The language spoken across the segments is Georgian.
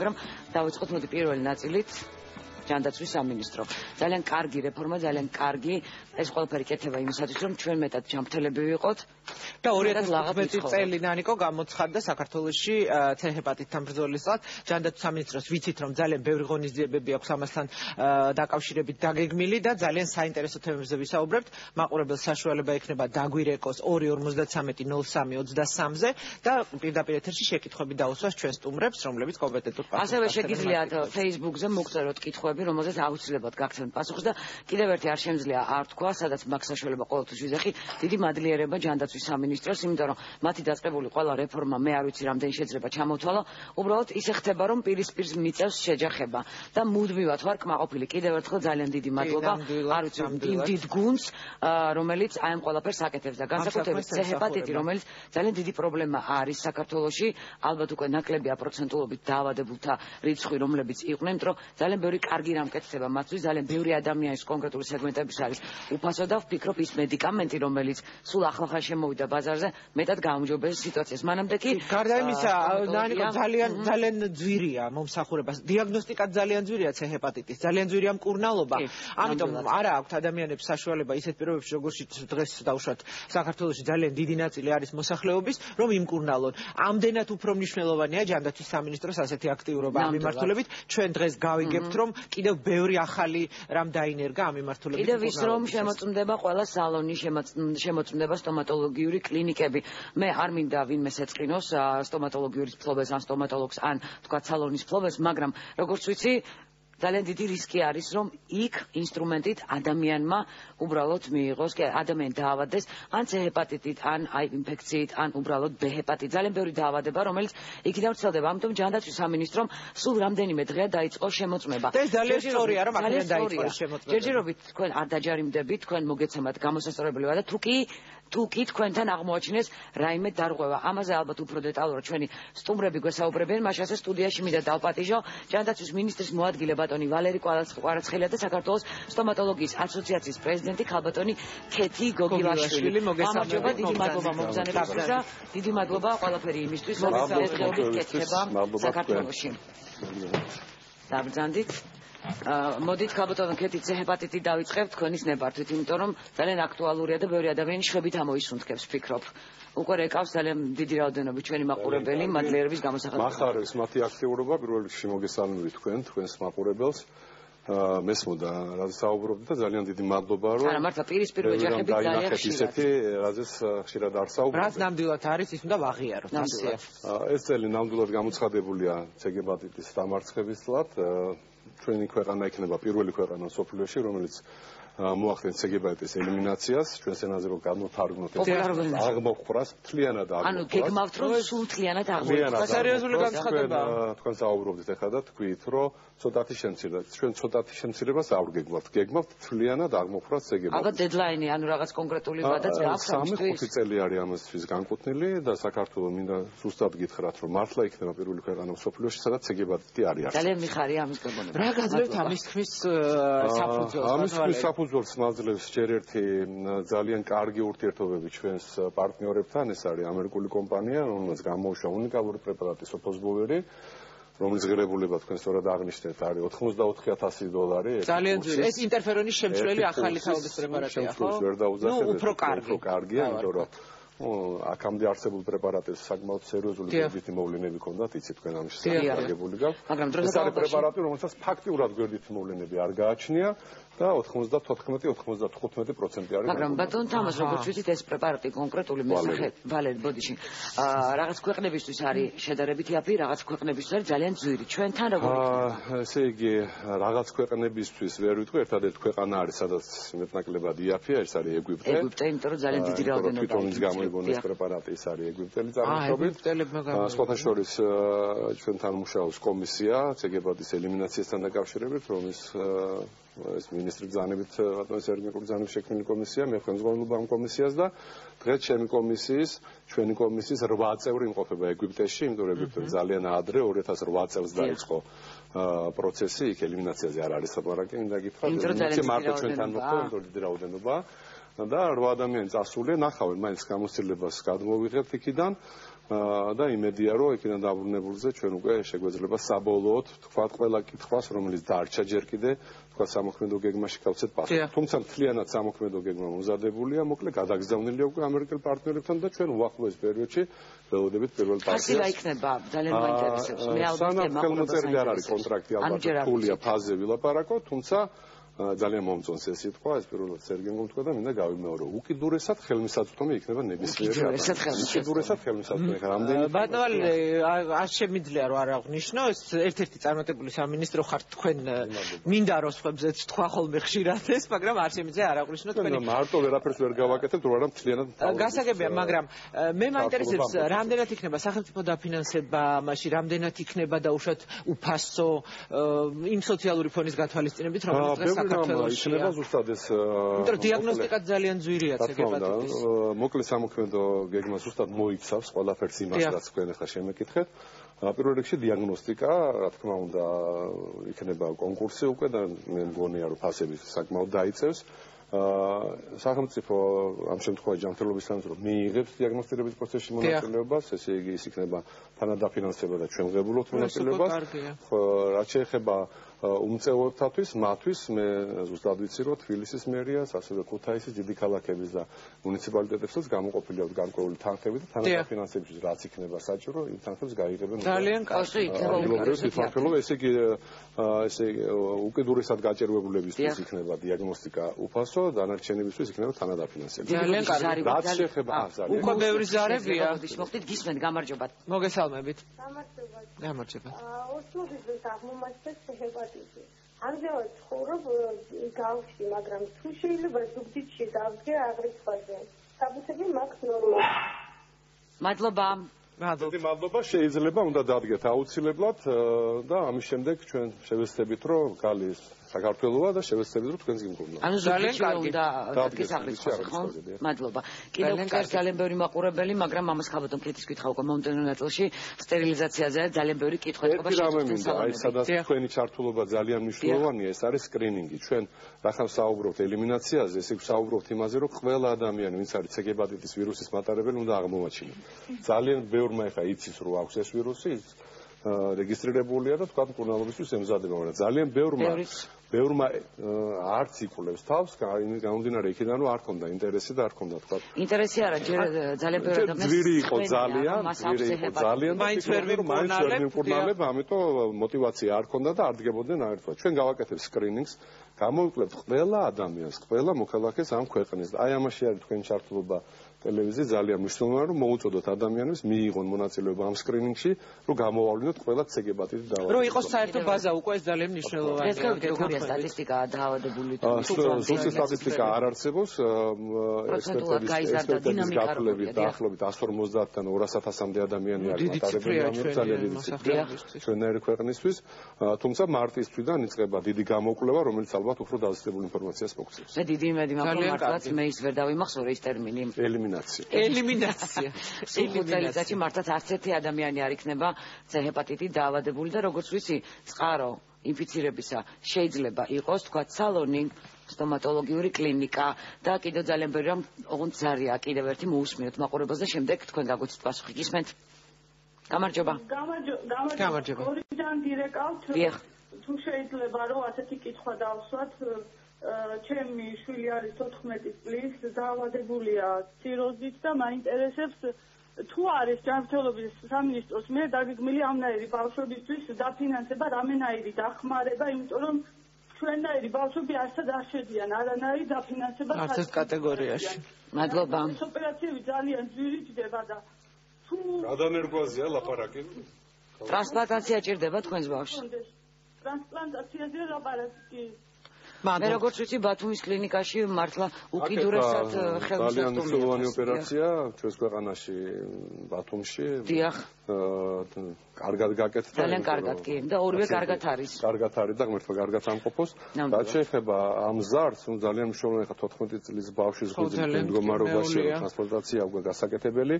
მაგრამ დავიწყოთ მოდი პირველი ნაწილით ჯანდაცვის სამინისტრო. ძალიან კარგი რეფორმა, ძალიან კარგი. ეს ყველაფერი კეთება იმისათვის, რომ ჩვენ მეტად ჯანმრთელები ვიყოთ და 2015 წელი ნანიკო გამოცხადდა საქართველოში ცეჰეპატიტთან ბრძოლისას. ჯანდაცვის სამინისტროს ვიცით, რომ ძალიან ბევრი ღონისძიებები აქვს ამასთან დაკავშირებით დაგეგმილი და ძალიან საინტერესო თემებზე ვისაუბრებთ. მაყურებელს საშუალება ექნება დაგვირეკოს 2.53.03.23-ზე და პირდაპირ ეთერში შეკითხვები დაუსვას ჩვენ სტუმრებს, რომლებიც კომპეტენტურ პასუხს. ასევე შეგიძლიათ Facebook-ზე მოგწეროთ კითხვები კითხვები, რომელზეც აუცილებლად გაგცემთ პასუხს და კიდევ ერთი არ შემძლია არ თქვა, სადაც მაქვს საშუალება ყოველთვის ვიზახი, დიდი მადლიერება ჯანდაცვის სამინისტროს, იმიტომ რომ მათი დაწყებული ყველა რეფორმა მე არ ვიცი რამდენი შეიძლება ჩამოთვალო, უბრალოდ ისე ხდება, რომ პირისპირ მიწევს შეჯახება და მუდმივად ვარ კმაყოფილი. კიდევ ერთხელ ძალიან დიდი მადლობა. არ ვიცი იმ დიდ გუნდს, რომელიც აი ამ ყველაფერს აკეთებს და განსაკუთრებით ცეჰეპატიტი, რომელიც ძალიან დიდი პრობლემა არის საქართველოში, ალბათ უკვე ნაკლებია პროცენტულობით დაავადებულთა რიცხვი, რომლებიც იყვნენ, იმიტომ რომ ძალიან ბევრი კარგი კარგი რამ კეთდება? მათთვის ძალიან ბევრი ადამიანის კონკრეტული სეგმენტების არის. უფასო და ვფიქრობ ის მედიკამენტი რომელიც სულ ახლახან შემოვიდა ბაზარზე მეტად გაუმჯობესებს სიტუაციას. მანამდე კი გარდა იმისა ნანიკო ძალიან ძალიან ძვირია მომსახურებას. დიაგნოსტიკა ძალიან ძვირია ცეჰეპატიტის ძალიან ძვირია მკურნალობა. ამიტომ არა აქვთ ადამიანებს საშუალება ისეთ პირობებში როგორიც დღეს დავუშვათ საქართველოში ძალიან დიდი ნაწილი არის მოსახლეობის რომ იმკურნალონ. ამდენად უფრო მნიშვნელოვანია ჯანდაცვის სამინისტროს ასეთი აქტიურობა ამ მიმართულებით ჩვენ დღეს გავიგებთ რომ კიდევ ბევრი ახალი რამ დაინერგა ამ მიმართულებით. კიდევ ის რომ შემოწმდება ყველა სალონი, შემოწმდება სტომატოლოგიური კლინიკები. მე არ მინდა ვინმე შეწყინოს სტომატოლოგიური ფლობეს ან სტომატოლოგს ან თქვა სალონის ფლობეს, მაგრამ როგორც ვიცი, ძალიან დიდი რისკი არის რომ იქ ინსტრუმენტით ადამიანმა უბრალოდ მიიღოს კი ადამიანი დაავადდეს ან C ჰეპატიტით ან აი ინფექციით ან უბრალოდ B ჰეპატიტით. ძალიან ბევრი დაავადება რომელიც იქიდან ვრცელდება. ამიტომ ჯანდაცვის სამინისტრომ სულ რამდენიმე დღეა დაიწყო შემოწმება. და ეს ძალიან სწორია რომ აქედან დაიწყო შემოწმება. ჯერჯერობით თქვენ არ დაჯარიმდებით თქვენ მოგეცემათ გამოსასწორებელია და თუ კი თუ კი თქვენთან აღმოაჩინეს რაიმე დარღვევა. ამაზე ალბათ უფრო დეტალურად ჩვენი სტუმრები გვესაუბრებიან, მაშასე სტუდიაში მინდა დავპატიჟო ჯანდაცვის მინისტრის მოადგილე ბატონი ვალერი კვარაცხელია და საქართველოს სტომატოლოგიის ასოციაციის პრეზიდენტი ხალბატონი ქეთი გოგილაშვილი. მოგესალმება, დიდი მადლობა მოგზაურობისთვის და დიდი მადლობა ყველაფერი იმისთვის, რომ ეს დღეობით კეთდება საქართველოში. დაბრძანდით. მოდით ხალბატონო ქეთით ჰეპატიტი დავიწყებთ თქვენის ნებართვით, იმიტომ რომ ძალიან აქტუალურია და ბევრი ადამიანი შვებით ამოისუნთქებს, ფიქრობ. უკვე რეკავს ძალიან დიდი რაოდენობით ჩვენი მაყურებელი, მადლიერების გამოსახატად. მახარებს მათი აქტიურობა პირველ რიგში მოგესალმებით თქვენ, თქვენს მაყურებელს. აა მესმოდა რა საუბრობთ და ძალიან დიდი მადლობა რომ არა მართლა პირისპირ ვეჯახებით ძალიან ხშირად ისეთი რაზეც ხშირად არ საუბრობთ რაც ნამდვილად არის ის უნდა ვაღიაროთ ნამდვილად ეს წელი ნამდვილად გამოცხადებულია ცეგებატიტის დამარცხებისლად ჩვენი ქვეყანა იქნება პირველი ქვეყანა სოფლიოში, რომელიც მოახდენს ცეგებატის ელიმინაციას, ჩვენ სენაზე რომ განვითარგნოთ ეს აღმოხვრას თლიანად აღმოხვრას. ანუ გეგმავთ რომ სულ თლიანად აღმოხვრას. სერიოზული განცხადება. თქვენ საუბრობთ ეხლა და თქვით რომ ცოტათი შემცირება, ჩვენ ცოტათი შემცირებას არ გეგმავთ, გეგმავთ თლიანად აღმოხვრას ცეგებატის. აბა დედლაინი, ანუ რაღაც კონკრეტული ვადაც გააქვს ამისთვის? 3-5 წელი არის ამასთვის განკუთვნილი და საქართველოს მინდა ზუსტად გითხრათ რომ მართლა იქნება პირველი ქვეყანა სოფლიოში, სადაც ცეგებატი არის. ძალიან მიხარია ამის გებონება. რა გაძლევთ ამის ხმის საფუძველს? ამის ხმის საფუძველს მაძლევს ჯერ ერთი ძალიან კარგი ურთიერთობები ჩვენს პარტნიორებთან, ეს არის ამერიკული კომპანია, რომელსაც გამოუშვა უნიკალური პრეპარატი სოფოსბოვერი. რომელიც ღირებულება თქვენ სწორად აღნიშნეთ არის 84000 დოლარი ძალიან ძვირი ეს ინტერფერონის შემცვლელი ახალი თაობის პრეპარატია ხო? ნუ უფრო კარგი უფრო კარგია იმიტომ რომ აქამდე არსებულ პრეპარატებს საკმაოდ სერიოზული გვერდითი მოვლენები ჰქონდათ, იცით თქვენ ამ შესაძლებლობები გაქვთ. მაგრამ დროზე ეს არის პრეპარატი, რომელსაც ფაქტიურად გვერდითი მოვლენები არ გააჩნია და 94-95% არის. მაგრამ ბატონ თამას როგორც ვიცით ეს პრეპარატი კონკრეტული მესახე ვალერ ბოდიში აა რაღაც ქვეყნებისთვის არის შედარებითი აფი, რაღაც ქვეყნებისთვის არის ძალიან ძვირი. ჩვენთან როგორ იქნება? აა ესე იგი რაღაც ქვეყნებისთვის ვერ ვიტყვი, ერთადერთი ქვეყანა არის სადაც მეტნაკლებად იაფია, ეს არის ეგვიპტე. ეგვიპტე, იმიტომ რომ ძალიან დიდი რაოდენობა აქვს. გამოიგონა ეს პრეპარატი, ეს არის ეგვიპტელი წარმოშობით. აა სხვათა შორის ჩვენთან მუშაობს კომისია ცეგებადის ელიმინაციასთან დაკავშირებით, რომლის ეს მინისტრი ბრძანებით ბატონო სერგეიკური ბრძანებით შექმნილი კომისია, მე ხელმძღვანელობა ამ კომისიას და დღეს ჩემი კომისიის, ჩვენი კომისიის 8 წევრი იმყოფება ეგვიპტეში, იმიტომ რომ ეგვიპტე ძალიან ადრე 2008 წელს დაიწყო პროცესი, იქ ელიმინაციაზე არ არის ლაპარაკი, მინდა გითხრათ, რომ მარტო ჩვენთან მოხდა, იმიტომ დიდი რაოდენობა და 8 ადამიანი წასულენ, ახავენ მაინც გამოცდილებას გადმოვიღებთ იქიდან და იმედია რომ იქიდან დაბრუნებულზე ჩვენ უკვე შეგვეძლება საბოლოოდ თქვა ყველა კითხვას რომელიც დარჩა ჯერ კიდე თქვა სამოქმედო გეგმაში გავცეთ პასუხი. თუმცა მთლიანად სამოქმედო გეგმა მომზადებულია მოკლე გადაგზავნილია უკვე ამერიკელ პარტნიორებთან და ჩვენ უახლოეს პერიოდში ველოდებით პირველ პარტიას ფაზი რა იქნება? ძალიან მაინტერესებს მე ალბათ სანამ ხელმოწერილი არ არის კონტრაქტი ალბათ თულია ფაზე ვილაპარაკო თუმცა ძალიან მომწონს ეს სიტყვა, ეს პირველად სერგემ მომთქვა და მინდა გავიმეორო. უკიდურესად ხელმისაწვდომი იქნება ნებისმიერი უკიდურესად ხელმისაწვდომი. უკიდურესად ხელმისაწვდომი. რამდენი ბატონო, არ შემიძლია რომ არ აღნიშნო, ეს ერთ-ერთი წარმატებული სამინისტრო ხარ თქვენ მინდა რომ სხვებზეც თქვა ხოლმე ხშირად ეს, მაგრამ არ შემიძლია არ აღნიშნო თქვენი. მარტო ვერაფერს ვერ გავაკეთებ, თუ არა მთლიანად. გასაგებია, მაგრამ მე მაინტერესებს რამდენად იქნება სახელმწიფო დაფინანსება, მაშინ რამდენად იქნება და უშოთ უფასო იმ სოციალური ფონის გათვალისწინებით, რომელიც დღეს საქართველოს იქნება ზუსტად ეს იმიტომ რომ დიაგნოსტიკა ძალიან ძვირია ცეგებადების მოკლე სამოქმედო გეგმა ზუსტად მოიცავს ყველაფერს იმას რაც თქვენ ახლა შემეკითხეთ. პირველ რიგში დიაგნოსტიკა რა თქმა უნდა იქნება კონკურსი უკვე და მე მგონია რომ ფასები საკმაოდ დაიწევს. აა სახელმწიფო ამ შემთხვევაში ჯანმრთელობის სამინისტრო მიიღებს დიაგნოსტირების პროცესში მონაწილეობას, ესე იგი ის იქნება თანადაფინანსება და ჩვენ ღებულობთ მონაწილეობას. ხო, რაც შეეხება უმწევრობთათვის, მათთვის მე ზუსტად ვიცი, რომ თბილისის მერიას, ასევე ქუთაისის დიდი ქალაქების და მუნიციპალიტეტებსაც გამოყოფილი აქვს განკვეული თანხები და თანადაფინანსებისთვის რაც იქნება საჭირო, იმ თანხებს გაიღებენ. ძალიან კაცი იქნება. საქართველოს ესე იგი ესე უკიდურესად გაჭირვებულებისთვის იქნება დიაგნოსტიკა უფასო, დანარჩენებისთვის იქნება თანადაფინანსება. ძალიან კაცი. რაც შეეხება აზარი. უკვე ბევრი ზარებია. მოხდით გისმენთ, გამარჯობათ. მოგესალმებით. გამარჯობა. გამარჯობა. აა ოსმოდის აღმომაჩნდეს ჰეპატიტი. ამჟამად ცხოვრობ გავში, მაგრამ თუ შეიძლება ზუგდიდში დავდგე აგრეთვაზე. საბუთები მაქვს ნორმალ. მადლობა. მადლობა. მადლობა, შეიძლება უნდა დადგეთ აუცილებლად და ამის შემდეგ ჩვენ შევეცდებით რომ გალის საქართველოა და შევეცდებით რომ თქვენს გიმგობრებო. ანუ ძალიან კარგი და დაგესახლის ხო? მადლობა. კიდევ კარგი ძალიან ბევრი მაყურებელი, მაგრამ ამას ხალხო კეთის კითხა უკვე მომდენო ნაწილში სტერილიზაციაზე ძალიან ბევრი კითხვა იყო შეგვიძლია. აი სადაც თქვენი ჩართულობა ძალიან მნიშვნელოვანია, ეს არის სკრინინგი. ჩვენ რახან საუბრობთ ელიმინაციაზე, ესე ვსაუბრობთ იმაზე, რომ ყველა ადამიანი, ვინც არის ცეგებადიტის ვირუსის მატარებელი, უნდა აღმოვაჩინოს. ძალიან ბევრმა ეხა იცის რომ აქვს ეს ვირუსი, რეგისტრირებულია და თქვა მკურნალობისთვის ემზადება, მაგრამ ძალიან ბევრმა ბევრმა არც იკვლევს თავს, გამომდინარე იქიდან რომ არ ქონდა ინტერესი და არ ქონდა თქვა. ინტერესი არა, ჯერ ძალიან ბევრი ადამიანს ძვირი იყო ძალიან, ძვირი იყო ძალიან. მაინც ვერ ვიმკურნალებ, ამიტომ мотивация არ ქონდა და არ დგებოდნენ აერთვა. ჩვენ გავაკეთებთ სკრინინგს, გამოვიკლებთ ყველა ადამიანს, ყველა მოქალაქეს ამ ქვეყნის. აი ამაში არის თქვენი ჩართულობა. ტელევიზია ძალიან მნიშვნელოვანია რომ მოუწოდოთ ადამიანებს მიიღონ მონაწილეობა ამ სკრინინგში რომ გამოვავლინოთ ყველა ცეგებათი და დაავადება რომ იყოს საერთო ბაზა უკვე ეს ძალიან მნიშვნელოვანია. ეს როგორია სტატისტიკა დაავადებული თუ ზუსტი სტატისტიკა არ არსებობს ექსპერტების გაფლებით დაახლოებით 150-დან 200-ამდე ადამიანი არის მატარებელი ძალიან დიდი ციფრია ჩვენერი ქვეყნისთვის. თუმცა მარტის თვიდან იწყება დიდი გამოკვლევა რომელიც ალბათ უფრო დაზუსტებულ ინფორმაციას მოგცემს მე დიდი იმედი მაქვს რომ მართლაც მე ის ვერ დავიმახსოვრე ის ტერმინი. ელიმინ ელიმინაცია. ელიმინაცია. ელიმინაცია მართლაც არც ერთი ადამიანი არ იქნება C ჰეპატიტით დაავადებული და როგორც ვიცი, წყარო ინფიცირებისა შეიძლება იყოს თქვა სალონი სტომატოლოგიური კლინიკა. და კიდევ ძალიან ბევრი რამ ოღონდ ზარია კიდევ ერთი მოусმინოთ მაყურებელს და შემდეგ თქვენ გაგვიცით პასუხი. გისმენთ. გამარჯობა. გამარჯობა. გამარჯობა. ორიდან დირექტორ თუ შეიძლება რომ ასეთი კითხვა დავსვათ ჩემი შვილი არის 14 წლის, დაავადებულია ციროზით და მაინტერესებს თუ არის ჯანმრთელობის სამინისტროს მე დაგეგმილი ამნაირი ბავშვებისთვის დაფინანსება რამენაირი დახმარება, იმიტომ რომ ჩვენნაირი ბავშვები არსად არ შედიან არანაირი დაფინანსება არც ეს კატეგორიაში. მადლობა. ეს ოპერაციები ძალიან ძვირი ჯდება და თუ გადანერგვაზია ლაპარაკი. ტრანსპლანტაცია ჭირდება თქვენს ბავშვს? ტრანსპლანტაციაზე ლაპარაკი მე როგორც ვიცი ბათუმის კლინიკაში მართლა უკიდურესად ხელმისაწვდომია ძალიან მნიშვნელოვანი ოპერაცია ჩვენს ქვეყანაში ბათუმში. დიახ. კარგად გაკეთდა ძალიან კარგად კი და ორივე კარგად არის. კარგად არის და ღმერთმა კარგად ამყოფოს და შეეხება ამ ზარს ნუ ძალიან მნიშვნელოვანი ხა 14 წლის ბავშვის გუძის მდგომარეობაში ტრანსპლანტაცია უკვე გასაკეთებელი.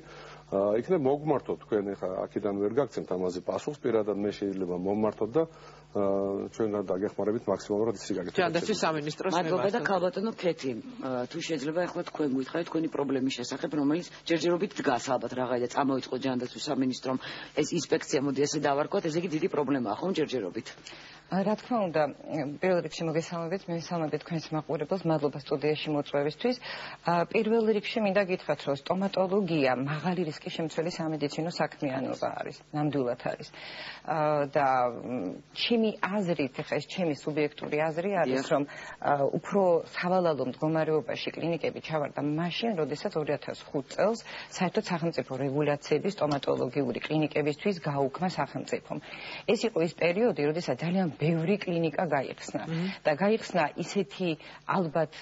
იქნებ მოგმართოთ თქვენ ხა აქედან ვერ გაგცემთ ამაზე პასუხს პირადად მე შეიძლება მომმართოთ და ჩვენგან დაგეხმარებით მაქსიმალურად ისე გაკეთებთ ჯანდაცვის სამინისტროს მებართ. მადლობა და ქალბატონო ქეთი. თუ შეიძლება ახლა თქვენ გითხარით თქვენი პრობლემის შესახებ, რომელიც ჯერჯერობით დგას ალბათ რაღაცა წამოიწყო ჯანდაცვის სამინისტრომ ეს ინსპექცია მოდი ესე დავარქვათ, ესე იგი დიდი პრობლემაა ხომ ჯერჯერობით. რა თქმა უნდა, პირველ რიგში მოგესალმებით, მე ვისალმებით თქვენს მაყურებელს, მადლობა სტუდიაში მოწვევისთვის. პირველ რიგში მინდა გითხრათ, რომ სტომატოლოგია მაღალი რისკის შემცველი სამედიცინო საქმიანობა არის, ნამდვილად არის. და ჩემი აზრით, ხა ეს ჩემი სუბიექტური აზრი არის, რომ უფრო სავალალო მდგომარეობაში კლინიკები ჩავარდა მაშინ, როდესაც 2005 წელს საერთოდ სახელმწიფო რეგულაციები სტომატოლოგიური კლინიკებისთვის გაუქმა სახელმწიფომ. ეს იყო ის პერიოდი, როდესაც ძალიან ბევრი კლინიკა გაიხსნა და გაიხსნა ისეთი ალბათ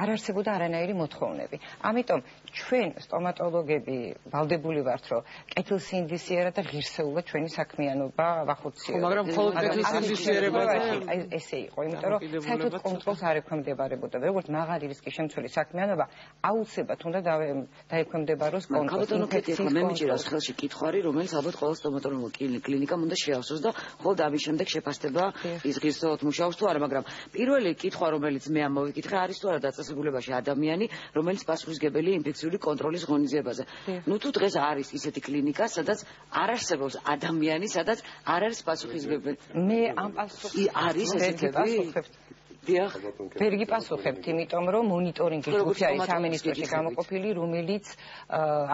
არ არსებობდა არანაირი მოთხოვნები. ამიტომ ჩვენ სტომატოლოგები ვალდებული ვართ, რომ კეთილსინდისიერა და ღირსეულა ჩვენი საქმიანობა ვახორციელებთ. მაგრამ მხოლოდ კეთილსინდისიერება ესე იყო, იმიტომ რომ საერთოდ კონტროლს არ ექვემდებარებოდა. როგორც მაღალი რისკის შემცველი საქმიანობა, აუცილებლად უნდა დაექვემდებაროს კონტროლს. მე მიჭირავს ხელში კითხვარი, რომელიც ალბათ ყველა სტომატოლოგ კლინიკამ უნდა შეავსოს და ხოლმე ამის შემდეგ შეფასდება ის ღირსეულად მუშაობს თუ არა, მაგრამ პირველი კითხვა, რომელიც მე ამოვიკითხე, არის თუ არა დაწესებულებაში ადამიანი, რომელიც პასუხისგებელია ინფექციური კონტროლის ღონისძიებაზე. ნუ თუ დღეს არის ისეთი კლინიკა, სადაც არ არსებობს ადამიანი, სადაც არ არის პასუხისგებელი. მე ამ პასუხს არის ესეთი პასუხები. დიახ. ვერგი პასუხებთ, იმიტომ რომ მონიტორინგის ჯგუფი არის სამინისტროში გამოყოფილი, რომელიც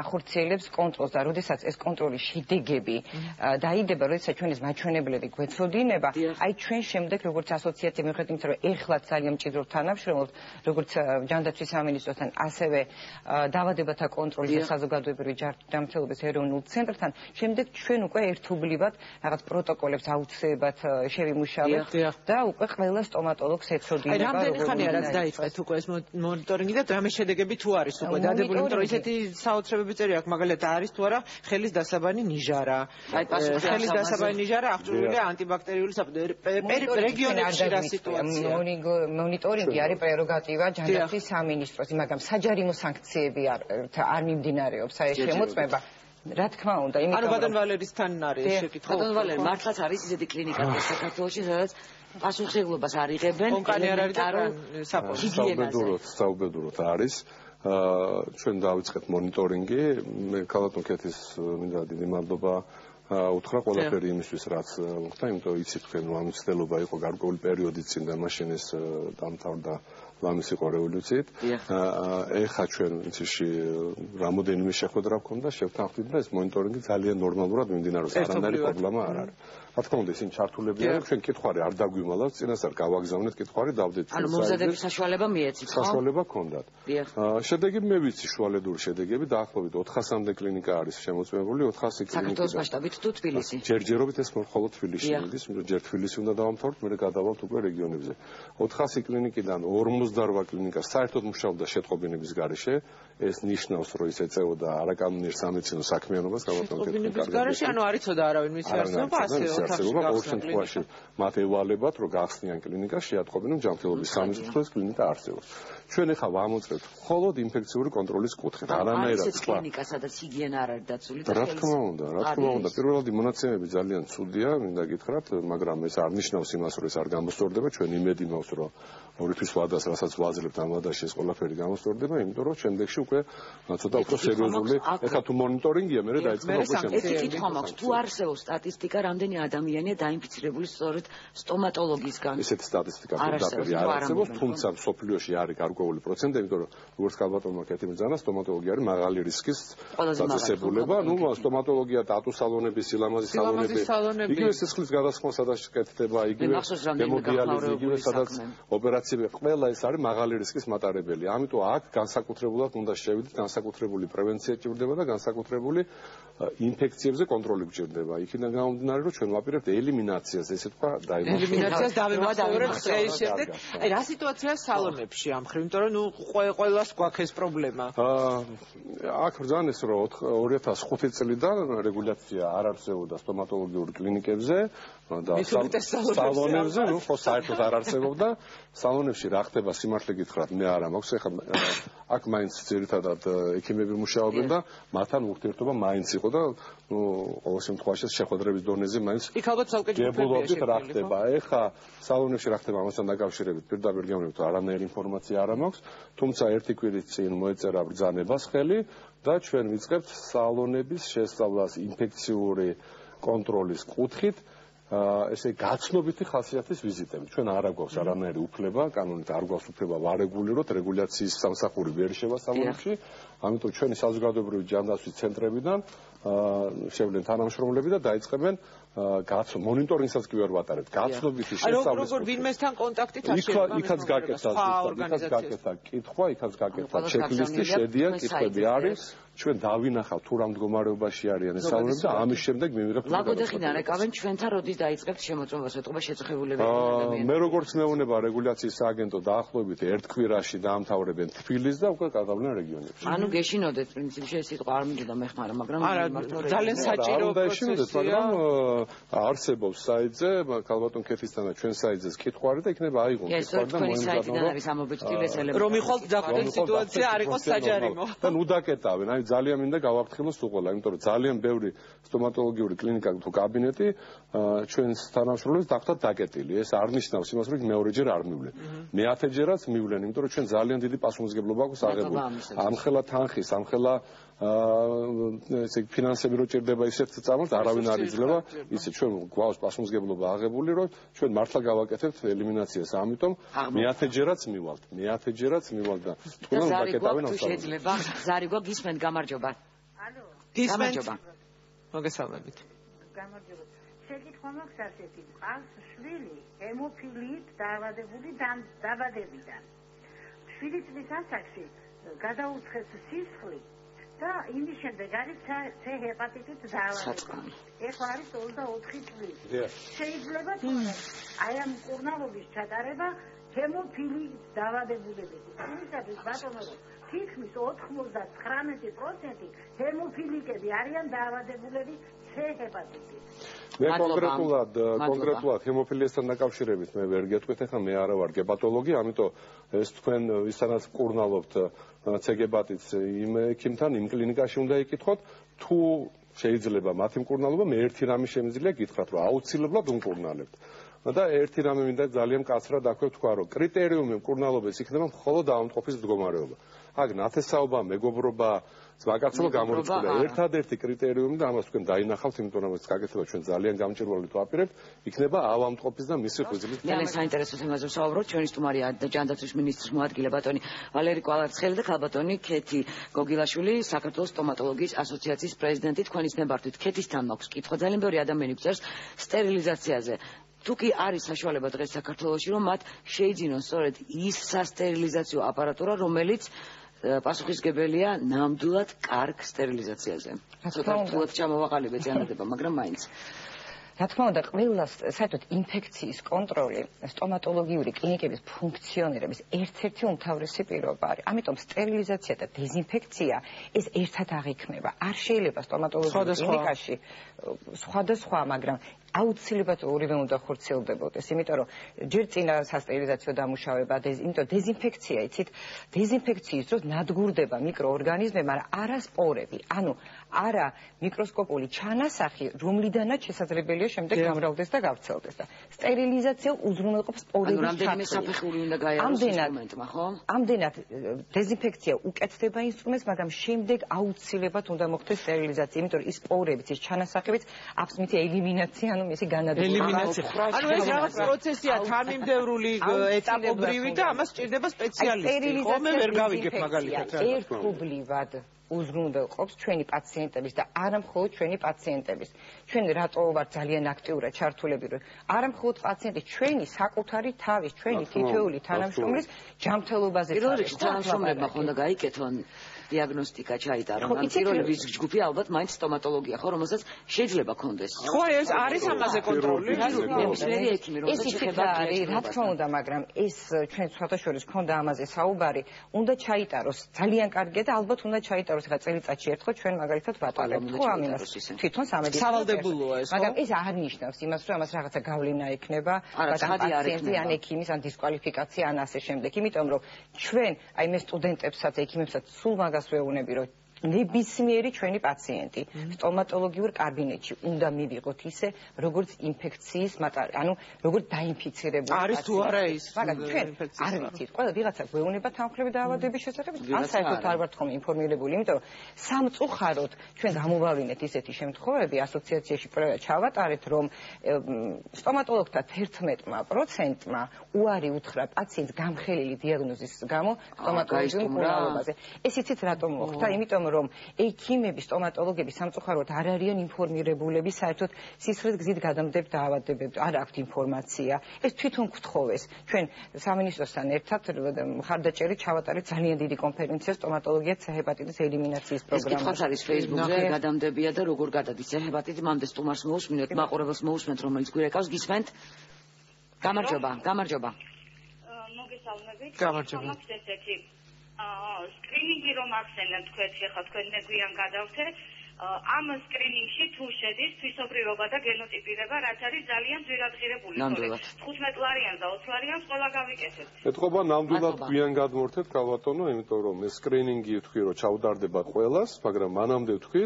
ახორციელებს კონტროლს და როდესაც ეს კონტროლის შედეგები დაიდება, როდესაც ჩვენ ეს მაჩვენებლები გვეცოდინება, აი ჩვენ შემდეგ როგორც ასოციაცია მიხედვით იმით, რომ ეხლაც ძალიან მჭიდროდ თანამშრომლობთ, როგორც ჯანდაცვის სამინისტროსთან, ასევე დაავადებათა კონტროლის და საზოგადოებრივი ჯანმრთელობის ეროვნულ ცენტრთან, შემდეგ ჩვენ უკვე ერთობლივად რაღაც პროტოკოლებს აუცილებლად შევიმუშავებთ და უკვე ყველა სტომატოლოგს ეცოდინება. აი რამდენი ხანია რაც დაიწყეთ უკვე ეს მონიტორინგი და რამე შედეგები თუ არის უკვე დადებული, იმიტომ რომ ისეთი საოცრებები წერი აქვს, მაგალითად არის თუ არა ხელის დასაბანი ნიჟარა. აი პასუხი ხელის დასაბანი ნიჟარა აღჭურვილია ანტიბაქტერიული რეგიონებში რა სიტუაცია. მონიტორინგი არის პრეროგატივა ჯანდაცვის სამინისტროს, მაგრამ საჯარიმო სანქციები არ არ მიმდინარეობს აი შემოწმება. რა თქმა უნდა, იმიტომ რომ ანუ ბადენ-ვალერისთან არის შეკითხვა. ბადენ-ვალერი მართლაც არის ისეთი კლინიკა საქართველოში, სადაც პასუხისმგებლობას არ იღებენ კომპანია არ არის და საუბედუროთ საუბედუროთ არის. აა ჩვენ დავიწყეთ მონიტორინგი. მე კალატონკეთის მინდა დიდი მადლობა უთხრა ყველაფერი იმისთვის რაც მოხდა იმიტომ რომ იცით თქვენ რომ ამცდელობა იყო გარკვეული პერიოდი წინ და მაშინ ეს დამთავრდა ლამის იყო რევოლუციით. ეხა ჩვენ იცი რამოდენიმე შეხვედრა გქონდა შევთანხმდით და ეს მონიტორინგი ძალიან ნორმალურად მიმდინარეობს არანაირი პრობლემა არ არის რა თქმა უნდა ისინი ჩართულები არიან ჩვენ კითხვარი არ დაგვიმალავთ წინასწარ გავაგზავნეთ კითხვარი დავდეთ ანუ მომზადების საშუალება მიეცით ხო? საშუალება ქონდათ. შედეგი მე ვიცი შუალედური შედეგები დაახლოებით 400-მდე კლინიკა არის შემოწმებული 400 კლინიკა საქართველოს მასშტაბით თუ თბილისი? ჯერჯერობით ეს მხოლოდ თბილისში მიდის ჯერ თბილისი უნდა დავამთავროთ მე გადავალთ უკვე რეგიონებზე. 400 კლინიკიდან 58 კლინიკა საერთოდ მუშაობდა შეტყობინების გარეშე ეს ნიშნავს რომ ის ეწეოდა არაკანონიერ სამედიცინო საქმიანობას გავაკეთებთ კლინიკის გარეშე ანუ არ იცოდა არავინ მის არსებობა ასე არსებობა. ყოველ შემთხვევაში მათ ევალებათ რომ გახსნიან კლინიკა შეატყობინონ ჯანმრთელობის სამიზრცხლოს კლინიკა არსებობს. ჩვენ ახლა ვამოწევთ მხოლოდ ინფექციური კონტროლის კუთხით. არანაირად სხვა კლინიკა სადაც ჰიგიენა არ არის დაცული და რა თქმა უნდა რა თქმა უნდა. პირველადი მონაცემები ძალიან ცუდია მინდა გითხრათ მაგრამ ეს არ ნიშნავს იმას რომ ეს არ გამოსწორდება. ჩვენ იმედი მაქვს რომ ორთვის ვადას რასაც ვაძლევთ ამ ვადაში ეს ყველაფერი გამოსწორდება იმიტომ რომ შემდეგში უკვე ცოტა უფრო სერიოზული. ახლა თუ მონიტორინგია მე დაიწყება უკვე შემდეგში ეს კითხვა მაქვს. თუ არსებობს სტატისტიკა რამდენი ადამიანია დაინფიცირებული სწორედ სტომატოლოგისგან? ესეთი სტატისტიკა პირდაპირ არ არსებობს თუმცა სოფლიოში არის გარკვეული პროცენტი იმიტომ რომ როგორც კალბატონმა კეთი მძანა სტომატოლოგია არის მაღალი რისკის დაწესებულება. ნუ სტომატოლოგია დატუ სალონები სილამაზის სალონები. იგივე სისხლის გადასხმა სადაც კეთდება იგივე ჰემოდიალიზი იგივე სადაც ოპერაციები ყველა ეს არის მაღალი რისკის მატარებელი. ამიტომ აქ განსაკუთრებულად უნდა შევიდეთ განსაკუთრებული პრევენცია ჭირდება და განსაკუთრებული ინფექციებზე კონტროლი გჭირდება იქიდან გამომდინარე რომ ჩვენ ვაპირებთ ელიმინაციას ესე თქვა დაიმოწმოთ ელიმინაციას დავიმახსოვრებთ ეს შემდეგ აი რა სიტუაციაა სალონებში ამ ხრივ? იმიტომ რომ ნუ ყველას გვაქვს ეს პრობლემა. აა აქ ბრძანეს რომ 2005 წლიდან რეგულაცია არ არსებობდა სტომატოლოგიურ კლინიკებზე და სალონებზე. ნუ ხო საერთოდ არ არსებობდა. სალონებში რა ხდება სიმართლე გითხრათ? მე არა მაქვს ეხლა აქ მაინც ძირითადად ექიმები მუშაობენ და მათთან ურთიერთობა მაინც იყო და ну ყოველ შემთხვევაში შეხვედრების დონეზე მაინც იქ ალბათ ცალკე ჯგუფებია რა ხდება ეხა სალონებში რა ხდება ამასთან დაკავშირებით. პირდაპირ გეუბნებით არანაირი ინფორმაცია არ მაქვს თუმცა ერთი კვირის წინ მოეწერა ბრძანებას ხელი და ჩვენ ვიწყებთ სალონების შესწავლას ინფექციური კონტროლის კუთხით ესე გაცნობითი ხასიათის ვიზიტები. ჩვენ არ აგვაქვს არანაირი უფლება, კანონით არ გვაქვს უფლება ვარეგულიროთ რეგულაციის სამსახური ვერ შევასწავლებში, ამიტომ ჩვენი საზოგადოებრივი ჯანდაცვის ცენტრებიდან შევლენ თანამშრომლები და დაიწყებენ გაცნო მონიტორინგსაც კი ვერ ვატარებთ. გაცნობითი შესწავლის როგორ ვინმესთან კონტაქტით არ შეიძლება იქაც გაკეთდა იქაც გაკეთდა კითხვა იქაც გაკეთდა ჩეკლისტი შედიან კითხვები არის ჩვენ დავინახავ თუ რა მდგომარეობაში არიან ეს საუბრები და ამის შემდეგ მივიღებთ ლაგოდეხიდან ეკავენ ჩვენთან როდის დაიწყებთ შემოწმებას? ეთყობა შეწუხებულები ადამიანები. მე როგორც მეუნება რეგულაციის სააგენტო დაახლოებით ერთ კვირაში დაამთავრებენ თბილისს და უკვე გადავლენ რეგიონებში ანუ გეშინოდეთ პრინციპში ეს სიტყვა არ მინდოდა მეხმარა მაგრამ ძალიან საჭირო პროცესია. მაგრამ არსებობს საიტზე ქალბატონ ქეთისთან და ჩვენ საიტზეც კითხვარი და იქნება აიღონ კითხვარი და მოიმზადონ რომ მიხვალთ დაგვდენ სიტუაცია არ იყოს საჯარიმო. და ნუ დაკეტავენ აი ძალიან მინდა გავაფრთხილოს უყოლა, იმიტომ რომ ძალიან ბევრი სტომატოლოგიური კლინიკა თუ კაბინეტი ჩვენს თანამშრომლებს დახვდათ დაკეტილი. ეს არ ნიშნავს იმას, რომ მეორეჯერ არ მივლენ. მეათეჯერაც მივლენ, იმიტომ რომ ჩვენ ძალიან დიდი პასუხისგებლობა აქვს აღებული. ამხელა თანხის, ამხელა აა ესე ფინანსები რო ჭირდება ისეთ წამალს არავინ არ იძლევა. ისე ჩვენ გვაქვს პასუხისგებლობა აღებული რომ ჩვენ მართლა გავაკეთებთ ელიმინაციას. ამიტომ მეათეჯერაც მივალთ. მეათეჯერაც მივალთ და თქვენ დაკეტავენ ავტომატურად შეიძლება. ზარი გვა გისმენთ გამარჯობა. ალო გისმენთ? მოგესალმებით. გამარჯობა. შეკითხვა მაქვს ასეთი. ყავს შვილი ჰემოფილიით დაავადებული დაბადებიდან. შვილი წლის ასაკში გადაუცხეს სისხლი და იმის შემდეგ არის C ჰეპატიტით დაავადება. ეხლა არის 24 წელი. შეიძლება აი ამ კურნალობის ჩატარება ჰემოფილი დაავადებულების. იმისათვის ბატონო თითქმის 99% ჰემოფილიკები არიან დაავადებულები. მე კონკრეტულად კონკრეტულად ჰემოფილიასთან დაკავშირებით მე ვერ გეტყვით ახლა მე არა ვარ გეპატოლოგი, ამიტომ ეს თქვენ ვისთანაც კურნალობთ ცეგებატიც იმ ექიმთან იმ კლინიკაში უნდა იკითხოთ. თუ შეიძლება მათი მკურნალობა მე ერთი რამე შემიძლია გითხრათ რომ აუცილებლად უმკურნალებთ. და ერთი რამე მინდა ძალიან კაცრად აქვე თქვა რომ კრიტერიუმი მკურნალობის იქნება მხოლოდ ავადმყოფის მდგომარეობა. აქ ნათესაობა მეგობრობა ზვაგაცრუა გამორიცხული ერთადერთი კრიტერიუმი და ამას თქვენ დაინახავთ იმიტომ რომ ეს გაკეთება ჩვენ ძალიან გამჭირვალე თუ აპირებთ იქნება ავამტყოფის და მისი ხვიზლის ძალიან საინტერესო თემაზე ვსაუბრობთ ჩვენი სტუმარია ჯანდაცვის მინისტრის მოადგილე ბატონი ვალერი კვალარცხელი და ხალბატონი ქეთი გოგილაშვილი საქართველოს სტომატოლოგიის ასოციაციის პრეზიდენტი თქვენის ნებართვით ქეთისთან მაქვს. კითხვა ძალიან ბევრი ადამიანი გწერს სტერილიზაციაზე. თუ კი არის საშუალება დღეს საქართველოში რომ მათ შეიძინონ სწორედ ის სასტერილიზაციო აპარატურა რომელიც პასუხისგებელია ნამდვილად კარგ სტერილიზაციაზე. ცოტა რთულად ჩამოვაყალიბე ძიანდება, მაგრამ მაინც რა თქმა უნდა, ყველა საერთოდ ინფექციის კონტროლი სტომატოლოგიური კლინიკების ფუნქციონირების ერთ-ერთი უმთავრესი პირობა არის. ამიტომ სტერილიზაცია და დეზინფექცია ეს ერთად აღიქმება. არ შეიძლება სტომატოლოგიურ კლინიკაში სხვადასხვა, მაგრამ აუცილებლად ორივე უნდა ხორციელდებოდეს, იმიტომ რომ ჯერ წინა სასტერილიზაციო დამუშავება, იმიტომ დეზინფექცია, იცით, დეზინფექციის დროს ნადგურდება მიკროორგანიზმები, მაგრამ არა სპორები, ანუ არა მიკროსკოპული ჩანასახი, რომლიდანაც შესაძლებელია შემდეგ გამრავლდეს და გავრცელდეს და სტერილიზაცია უზრუნველყოფს სპორების ჩათვლას. ანუ რამდენიმე საფეხური უნდა გაიაროს ინსტრუმენტმა, ხო? ამდენად დეზინფექცია უკეთდება ინსტრუმენტს, მაგრამ შემდეგ აუცილებლად უნდა მოხდეს სტერილიზაცია, იმიტომ რომ ის სპორებიც, ის ჩანასახებიც აბსოლუტური ელიმინაცია, ანუ მისი განადგურება. ელიმინაცია. ანუ ეს რაღაც პროცესია თანმიმდევრული ეტაპობრივი და ამას სჭირდება სპეციალისტი. ხომ ვერ გავიგებ მაგალითად. ერთობლივად უზრუნველყოფს ჩვენი პაციენტების და არა მხოლოდ ჩვენი პაციენტების. ჩვენ რატო ვარ ძალიან აქტიურად ჩართულები რომ არა მხოლოდ პაციენტი, ჩვენი საკუთარი თავის, ჩვენი თითოეული თანამშრომლის ჯანმრთელობაზე. პირველ რიგში თანამშრომლებმა ხონდა გაიკეთონ დიაგნოსტიკა ჩაიტარო. ან პირველი რისკ ჯგუფი ალბათ მაინც სტომატოლოგია ხო, რომელსაც შეიძლება კონდეს. ხო, ეს არის ამაზე კონტროლი. ნებისმიერი ექიმი რომელსაც შეიძლება არის, რა თქმა უნდა, მაგრამ ეს ჩვენ სხვადასხვა ქონდა ამაზე საუბარი, უნდა ჩაიტაროს ძალიან კარგია და ალბათ უნდა ჩაიტაროს ხა წელიწადში ერთხელ ჩვენ მაგალითად ვატარებთ ხო ამ იმას. თვითონ სამედიცინო სავალდებულოა ეს, ხო? მაგრამ ეს არ ნიშნავს იმას, რომ ამას რაღაცა გავლენა ექნება, პაციენტი ან ექიმის ან დისკვალიფიკაცია ან ასე შემდეგ. იმიტომ რომ ჩვენ აი მე სტუდენტებსაც, ექიმებსაც სულ მაგ 수혜 원의 비롯 ნებისმიერი ჩვენი პაციენტი სტომატოლოგიურ კაბინეტში უნდა მივიღოთ ისე როგორც ინფექციის მატარი ანუ როგორც დაინფიცირებული არის თუ არა ის მაგრამ ჩვენ არ ვიცით ყველა ვიღაცა გვეუბნება თანხლები დაავადების შესახებ ან საერთოდ არ ვართ ხომ ინფორმირებული იმიტომ რომ სამწუხაროდ ჩვენ გამოვალინეთ ისეთი შემთხვევები ასოციაციაში პროექტ ჩავატარეთ რომ სტომატოლოგთა 11%-მა უარი უთხრა პაციენტს გამხელილი დიაგნოზის გამო სტომატოლოგიურ მკურნალობაზე ეს იცით რატომ მოხდა? იმიტომ იმიტომ რომ ექიმები, სტომატოლოგები სამწუხაროდ არ არიან ინფორმირებულები საერთოდ სისხლის გზით გადამდებთ დაავადებებს, არ აქვთ ინფორმაცია. ეს თვითონ გთხოვეს. ჩვენ სამინისტროსთან ერთად ხარდაჭერი ჩავატარეთ ძალიან დიდი კონფერენცია სტომატოლოგია ჰეპატიტის ელიმინაციის პროგრამაში. ეს კითხვა არის Facebook-ზე გადამდებია და როგორ გადადის ჰეპატიტი მანამდე სტუმარს მოусმინოთ, მაყურებელს მოусმენთ, რომელიც გვირეკავს, გისმენთ. გამარჯობა, გამარჯობა. მოგესალმებით. გამარჯობა. მაქვს ესეთი სკრინინგი რომ ახსენეთ თქვენ ხა თქვენ მეგვიან გადავთე. ამ სკრინინგში თუ შედის თვისობრიობა და გენოტიპირება რაც არის ძალიან ძვირადღირებული 15 ლარიან და 20 ლარიანს ყველა გავიკეთებთ ეთყობა ნამდვილად გვიან გადმორთეთ კავატონო იმიტომ რომ ეს სკრინინგი თქვი რომ ჩავდარდება ყველას მაგრამ მანამდე თქვი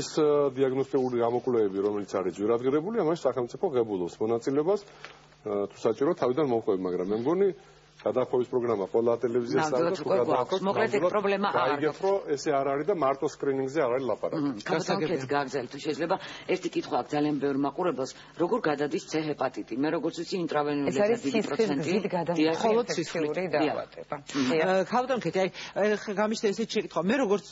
ის დიაგნოსტიკური გამოკვლევები რომელიც არის ძვირადღირებული ამაში სახელმწიფო ღებულობს მონაწილეობას. თუ საჭირო თავიდან მოხვევი მაგრამ მე მგონი გადახოვის პროგრამა ყველა ტელევიზიას აქვს თუ გადააქვს მოკლედ ეს პრობლემა არ არის. გაიგეთ რომ ესე არ არის და მარტო სკრინინგზე არ არის ლაპარაკი. გასაგებია. გაგზავნით თუ შეიძლება ერთი კითხვა აქვს ძალიან ბევრ მაყურებელს როგორ გადადის C ჰეპატიტი? მე როგორც ვიცი ინტრავენული დიდი პროცენტი. მხოლოდ სისხლური დაავადება. ქავდანქეთი აი გამიშთა ესე შეკითხვა მე როგორც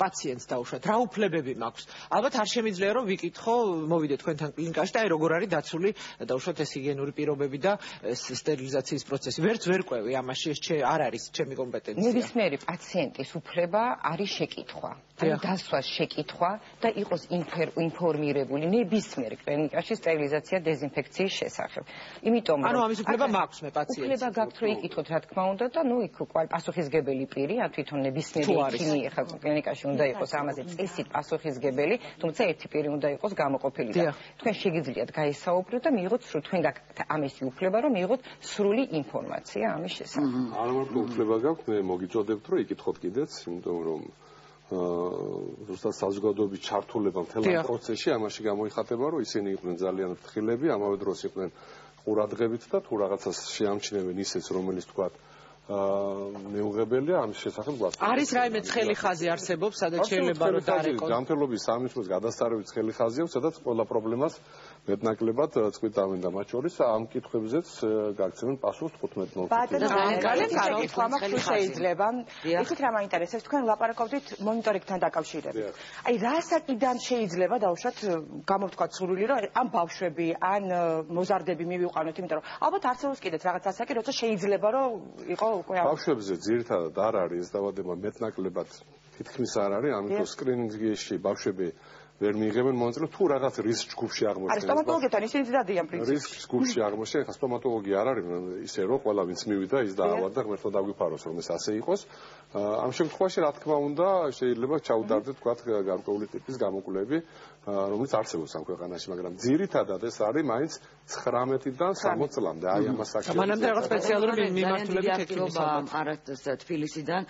პაციენტს დაუშვათ რა უფლებები მაქვს. ალბათ არ შემიძლია რომ ვიკითხო მოვიდე თქვენთან კლინიკაში და აი როგორ არის დაცული დაუშვათ ეს ჰიგიენური პირობები და სტერილიზაციის პროცესი ვერც ვერ ყვევი ამაში ეს არ არის ჩემი კომპეტენცია. ნებისმიერი პაციენტის უფლება არის შეკითხვა. ანუ დასვას შეკითხვა და იყოს ინფორმირებული ნებისმიერ კლინიკაში სტერილიზაცია დეზინფექციის შესახებ. იმიტომ რომ ანუ ამის უფლება მაქვს მე პაციენტს. უფლება გაქვთ რომ იკითხოთ რა თქმა უნდა და ნუ იქ ყვალ პასუხისგებელი პირი, ან თვითონ ნებისმიერი ექიმი ხა კლინიკაში უნდა იყოს ამაზე წესით პასუხისგებელი, თუმცა ერთი პირი უნდა იყოს გამოყოფილი და თქვენ შეგიძლიათ გაისაუბრო და მიიღოთ სრულ თქვენ გაქვთ ამისი უფლება რომ მიიღოთ სრული ინფორმაცია ამის შესახებ. არ მარტო უფლება გაქვთ, მე მოგიწოდებთ რომ იკითხოთ კიდეც, იმიტომ რომ აა ზუსტად საზოგადოების ჩართულება მთელ ამ პროცესში ამაში გამოიხატება რომ ისინი იყვნენ ძალიან ფრთხილები ამავე დროს იყვნენ ყურადღებით და თუ რაღაცას შეამჩნევენ ისეც რომელიც თქვა აა მეუღებელია ამის შესახებ გვაქვს. არის რაიმე ცხელი ხაზი არსებობს, სადაც შეიძლება რომ დაარეკოს. განთელობის სამისლის გადასტარებით ცხელი ხაზი აქვს, სადაც ყველა პრობლემას მეტნაკლებად წყვიტავენ და მათ შორის ამ კითხვებზეც გაგცემენ პასუხს 15 ნოთში. ბატონო, კითხვა მაქვს შეიძლება. ეხეთ რა მაინტერესებს თქვენ ლაპარაკობდით მონიტორინგთან დაკავშირებით. აი რა საკიდან შეიძლება დაუშვათ გამოვთქვათ სრული რომ ამ ბავშვები ან მოზარდები მივიყვანოთ, იმიტომ რომ ალბათ არსებობს კიდეც რაღაც ასაკი, როცა შეიძლება რომ იყო უკვე ბავშვებზე ძირითადად არ არის დავადება მეტნაკლებად თითქმის არ არის, ამიტომ სკრინინგში ბავშვები ვერ მიიღებენ მონაწილე თუ რაღაც რისკ ჯგუფში აღმოჩნდა. არის სტომატოლოგებთან ისინი დადიან პრინციპში. რისკ ჯგუფში აღმოჩნდა, ხა სტომატოლოგი არ არის ისე რომ ყველა ვინც მივიდა ის დაავადდა, ღმერთო დაგვიფაროს რომ ეს ასე იყოს. ამ შემთხვევაში რა თქმა უნდა შეიძლება ჩაუდარდეთ თქვა გარკვეული ტიპის გამოკვლევები, რომელიც არსებობს ამ ქვეყანაში, მაგრამ ძირითადად ეს არის მაინც 19-დან 60 წლამდე. აი ამას აქ. მანამდე რაღაც სპეციალური მიმართულებით ექიმობა არა თბილისიდან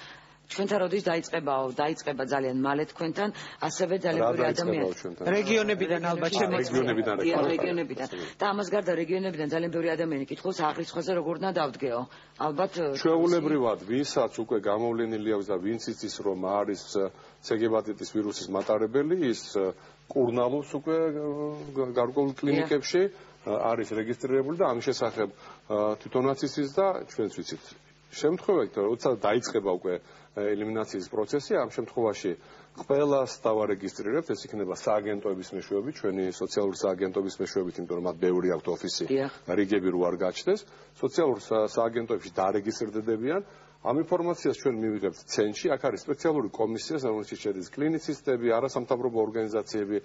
ჩვენთან როდის დაიწყებაო? დაიწყება ძალიან მალე თქვენთან ასევე ძალიან ბევრი ადამიანი რეგიონებიდან ალბათ რეგიონებიდან რეგიონებიდან. და ამას გარდა რეგიონებიდან ძალიან ბევრი ადამიანი კითხულს აღრიცხვაზე როგორ უნდა დავდგეო ალბათ ჩვეულებრივად ვინცაც უკვე გამოვლენილი აქვს და ვინც იცის რომ არის ცეგებატიტის ვირუსის მატარებელი ის კურნალობს უკვე გარკვეულ კლინიკებში არის რეგისტრირებული და ამ შესახებ თვითონაც იცის და ჩვენც ვიცით შემთხვევით როცა დაიწყება უკვე ელიმინაციის პროცესი ამ შემთხვევაში ყველას დავარეგისტრირებთ ეს იქნება სააგენტოების მეშვეობით ჩვენი სოციალური სააგენტოების მეშვეობით იმიტომ რომ მათ ბევრი აქვთ ოფისი რიგები რო არ გაჩნდეს სოციალურ სააგენტოებში დარეგისტრდებიან ამ ინფორმაციას ჩვენ მივიღებთ ცენტრში აქ არის სპეციალური კომისია რომელშიც შედის კლინიცისტები არასამთავრობო ორგანიზაციები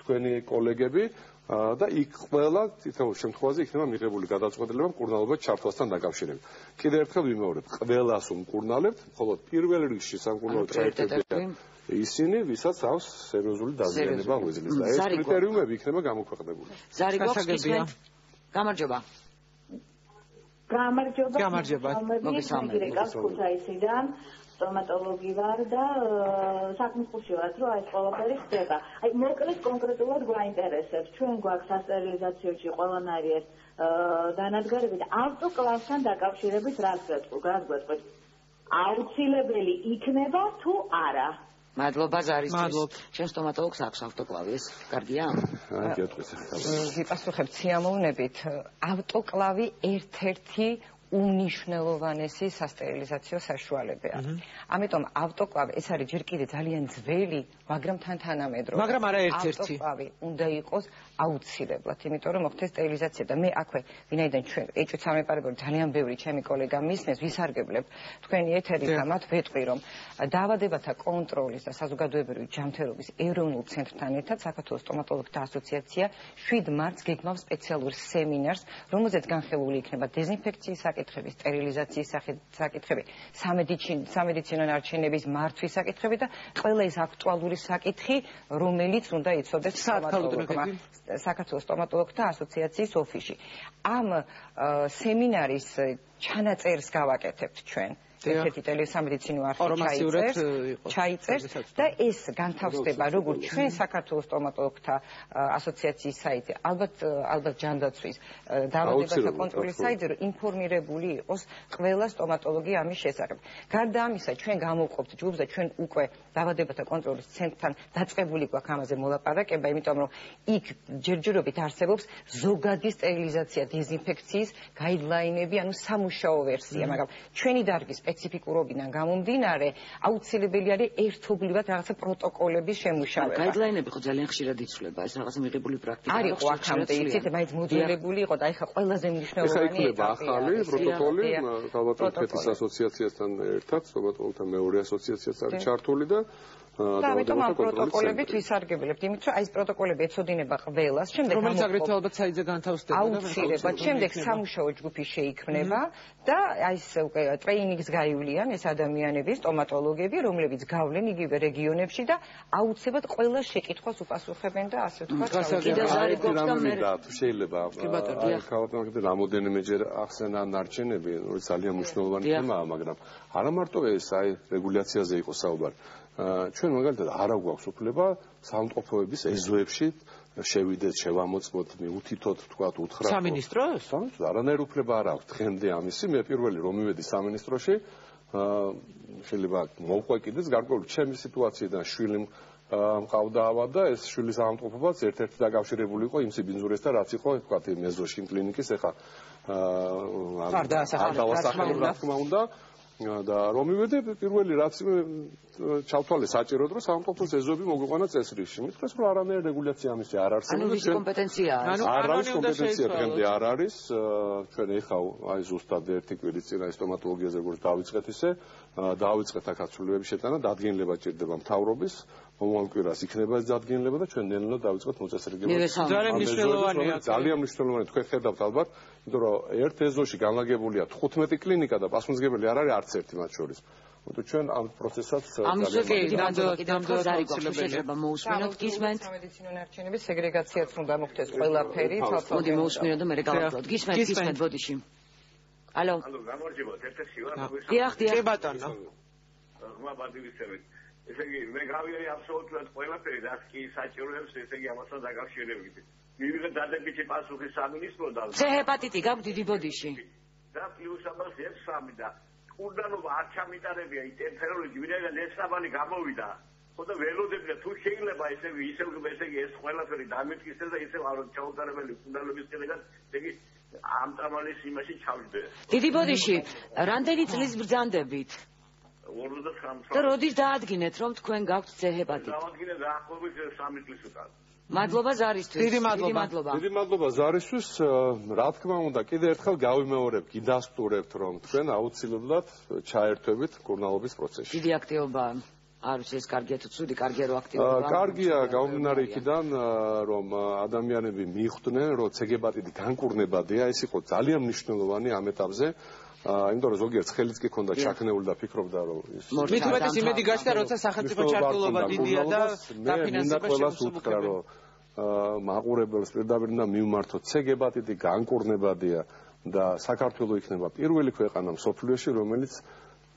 თქვენი კოლეგები და იქ ყველა თითოეულ შემთხვევაში იქნება მიღებული გადაწყვეტილება მკურნალობა ჩართვასთან დაკავშირებით. კიდევ ერთხელ ვიმეორებ, ყველას უმკურნალებთ, მხოლოდ პირველ რიგში სამკურნალო წაერთებია ისინი, ვისაც აქვს სერიოზული დაზიანება ღვიძლის და ეს კრიტერიუმები იქნება გამოქვეყნებული. ზარი გვაქვს გამარჯობა. გამარჯობა. გამარჯობა. მოგესალმებით. გასკუთაისიდან სტომატოლოგი ვარ და საქმეში ვარ, რომ აი ეს ყველაფერი ხდება. აი მოკლედ კონკრეტულად გვაინტერესებს, ჩვენ გვაქვს სასტერილიზაციოში ყველანაირი ეს დანადგარები და ავტოკლავთან დაკავშირებით რა გეტყვით? აუცილებელი იქნება თუ არა? მადლობა ზარისთვის. შენ სტომატოლოგს აქვს ავტოკლავი ეს? კარგია? აი, გეტყვის. ვიპასუხებ ციამოვნებით. ავტოკლავი ერთ-ერთი უნიშნელოვანესი სასტერილიზაციო საშუალებაა. ამიტომ ავტოკლავი ეს არის ჯერ კიდე ძალიან ძველი, მაგრამ თან თანამედროვე. მაგრამ არა ერთ-ერთი. ავტოკლავი უნდა იყოს აუცილებლად, იმიტომ რომ მოხდეს სტერილიზაცია და მე აქვე ვინაიდან ჩვენ ეჭვით სამეპარებო ძალიან ბევრი ჩემი კოლეგა მისმეს ვისარგებლებ თქვენი ეთერის და მათ ვეტყვი რომ დაავადებათა კონტროლის და საზოგადოებრივი ჯანმრთელობის ეროვნულ ცენტრთან ერთად საქართველოს სტომატოლოგთა ასოციაცია 7 მარტს გეგმავს სპეციალურ სემინარს რომელზეც განხილული იქნება დეზინფექციის საკითხები, სტერილიზაციის საკითხები, სამედიცინო ნარჩენების მართვის საკითხები და ყველა ეს აქტუალური საკითხი რომელიც უნდა იცოდეს სტომატოლოგმა საქართველოს სტომატოლოგთა ასოციაციის ოფისში. ამ სემინარის ჩანაწერს გავაკეთებთ ჩვენ. ერთ-ერთი ტელესამედიცინო არხი ჩაიწერს, ჩაიწერს და ეს განთავსდება როგორც ჩვენ საქართველოს სტომატოლოგთა ასოციაციის საიტი, ალბათ ალბათ ჯანდაცვის დაავადებათა კონტროლის საიტი, რომ ინფორმირებული იყოს ყველა სტომატოლოგი ამის შესახებ. გარდა ამისა, ჩვენ გამოვყოფთ ჯგუფს და ჩვენ უკვე დაავადებათა კონტროლის ცენტრთან დაწყებული გვაქვს ამაზე მოლაპარაკება, იმიტომ რომ იქ ჯერჯერობით არსებობს ზოგადი სტერილიზაცია, დეზინფექციის გაიდლაინები, ანუ სამუშაო ვერსია, მაგრამ ჩვენი დარგის სპეციფიკურობიდან გამომდინარე, აუცილებელი არის ერთობლივად რაღაცა პროტოკოლების შემუშავება. გაიდლაინები ხო ძალიან ხშირად იცვლება, ეს რაღაცა მიღებული პრაქტიკა. არის ხო აქამდე იცით, მაინც მოდელებული იყო და ეხა ყველაზე მნიშვნელოვანი ეტაპია. ეხა ახალი პროტოკოლი სტომატოლოგების ასოციაციასთან ერთად, სტომატოლოგთა მეორე ასოციაციას არის ჩართული და და ამიტომ ამ პროტოკოლებით ვისარგებლებთ, იმით რომ აი ეს პროტოკოლები ეცოდინება ყველას, შემდეგ რომელიც აგრეთვე ალბათ საიძე განთავსდება და აუცილებლად შემდეგ სამუშაო ჯგუფი შეიქმნება და აი ეს უკვე ტრეინინგს გაივლიან ეს ადამიანები, სტომატოლოგები, რომლებიც გავლენ იგივე რეგიონებში და აუცილებლად ყველა შეკითხვას უპასუხებენ და ასე ვთქვათ, კიდე ზარი გქონდა მე შეიძლება ქალბატონი რამოდენიმეჯერ ახსენა ნარჩენები, რომელიც ძალიან მნიშვნელოვანი თემაა, მაგრამ არა მარტო ეს აი რეგულაციაზე იყო საუბარი ჩვენ მაგალითად არ აგვაქვს უფლება სამყოფოების ეზოებში შევიდეთ, შევამოწმოთ, მიუთითოთ, თქვათ, უთხრათ. სამინისტროს? სამინისტრო, არანაირ უფლება არ აქვს დღემდე ამისი. მე პირველი რომ მივედი სამინისტროში, აა შეიძლება მოვყვე კიდეც გარკვეული ჩემი სიტუაციიდან შვილი მყავდა ავადა, ეს შვილი სამყოფობაც ერთ-ერთი დაკავშირებული იყო იმ სიბინძურესთან, რაც იყო, თქვათ, მეზოში კლინიკის, ეხა აა არ დაასახელებდა, რა თქმა უნდა. და რომ მივედე პირველი რაც ჩავთვალე საჭირო დრო სამყოფოს ეზოები მოგვიყვანა წესრიგში. მithქეს რომ არანაირი რეგულაცია ამისი არ არსებობს. ანუ ვისი კომპეტენციაა? ანუ არავის კომპეტენცია დღემდე არ არის. ჩვენ ეხა აი ზუსტად ერთი კვირის წინ აი სტომატოლოგიაზე როგორც დავიწყეთ ისე, დავიწყეთ აქ აცვლილებების შეტანა, დადგენილება ჭირდება მთავრობის, მომავალ კვირას იქნება ეს დადგენილება და ჩვენ ნელ-ნელა დავიწყოთ მოწესრიგება. ძალიან მნიშვნელოვანია. ძალიან მნიშვნელოვანია. თქვენ ხედავთ ალბათ, იმიტომ რომ ერთ ეზოში განლაგებულია 15 კლინიკა და პასუხისგებელი არ არის არც ერთი მათ შორის. თუ ჩვენ ამ პროცესსაც ძალიან შეიძლება მოусმინოთ გისმენთ სამედიცინო ნარჩენების სეგრეგაციაც უნდა მოხდეს ყველაფერი თვალსაზრისით მოდი მოусმინოთ და მე გავაკეთოთ გისმენთ გისმენთ ბოდიში ალო ალო გამარჯობა ერთ-ერთი ვარ დიახ დიახ. ბატონო? ხმა ბადივისებით ესე იგი მე გავიარე აბსოლუტურად ყველაფერი რაც კი საჭიროებს ესე იგი ამასთან დაკავშირებით მივიღე დადებითი პასუხი სამინისტროდან ცე ჰეპატიტი გაქვს დიდი ბოდიში. და პლუს ამას ერთ სამი და კურდანობა არ ჩამიტარებია ინტერფეროლოგი ვინაიდან ეს საბანი გამოვიდა. ხოდა ველოდებია თუ შეიძლება ესე ისე ესე იგი ეს ყველაფერი დამეთქისდეს და ისე არ ჩაუტარებელი კურდანობის წინაგან ესე იგი ამ წამალის იმაში ჩავიდე დიდი ბოდიში რამდენი წლის ბრძანდებით 49 და როდის დაადგინეთ რომ თქვენ გაქვთ ცეჰეპატიტი დაადგინე დაახლოებით 3 წლის უკან მადლობა ზარისთვის. დიდი მადლობა. დიდი მადლობა ზარისთვის. რა თქმა უნდა, კიდე ერთხელ გავიმეორებ, გიდასტურებთ, რომ თქვენ აუცილებლად ჩაერთვებით კურნალობის პროცესში. დიდი აქტივობა არ ვიცი ეს კარგია თუ ცუდი, კარგია რომ აქტივობა. კარგია, გამომდინარე იქიდან, რომ ადამიანები მიხვდნენ, რომ ცეგებატიდი განკურნებადია, ეს იყო ძალიან მნიშვნელოვანი ამ ეტაპზე. აა იმიტომ რომ ზოგიერთ ხელიც კი ქონდა ჩაქნეული და ფიქრობდა რომ ის უმეტეს იმედი გაჩნდა როცა სახელმწიფო ჩართულობა დიდია და დაფინანსება შეუძლია რომ აა მაყურებელს პირდაპირ უნდა მიმართოთ ცეგებატიტი განკურნებადია და საქართველოს იქნება პირველი ქვეყანა მსოფლიოში რომელიც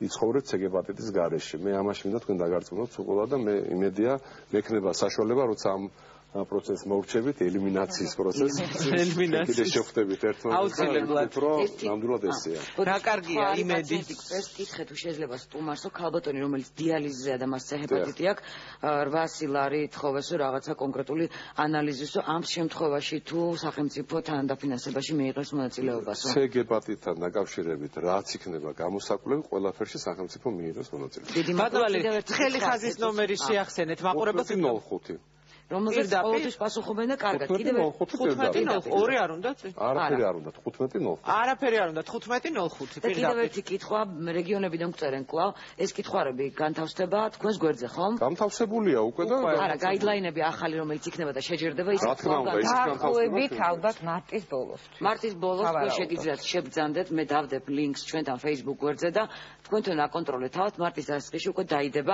იცხოვრეთ ცეგებატიტის გარეშე. მე ამაში მინდა თქვენ დაგარწმუნოთ უყოლა და მე იმედია მექნება საშუალება როცა ამ პროცესს მოვრჩებით ელიმინაციის პროცესს. ელიმინაციის. კიდე შეხვდებით ერთმანეთს აუცილებლად. რომ ნამდვილად ესეა. რა კარგია იმედი. ეს კითხე თუ შეიძლება სტუმარსო ქალბატონი რომელიც დიალიზზეა და მას ჰეპატიტი აქვს 800 ლარი თხოვესო რაღაცა კონკრეტული ანალიზისო ამ შემთხვევაში თუ სახელმწიფო თანადაფინანსებაში მიიღებს მონაწილეობასო ცე ჰეპატიტთან დაკავშირებით რაც იქნება გამოსაკვლევი ყველაფერში სახელმწიფო მიიღებს მონაწილეობას. დიდი მადლობა. ცხელი ხაზის ნომერი შეახსენეთ მაყურებელს 05 რომელზეც ყოველთვის პასუხობენ და კარგად. კიდევ 15:05 ორი არ უნდა არაფერი არ უნდა 15:05 არაფერი არ უნდა 15:05 და კიდევ ერთი კითხვა რეგიონებიდან გწერენ კვლავ. ეს კითხვარები განთავსდება თქვენს გვერდზე ხომ? განთავსებულია უკვე და არა გაიდლაინები ახალი რომელიც იქნება და შეჯერდება ის რა თქმა უნდა ის განთავსდება ალბათ მარტის ბოლოს მარტის ბოლოს თქვენ შეგიძლიათ შებძანდეთ მე დავდებ ლინკს ჩვენთან Facebook გვერდზე და თქვენთან აკონტროლეთ. თავად მარტის დასწრებში უკვე დაიდება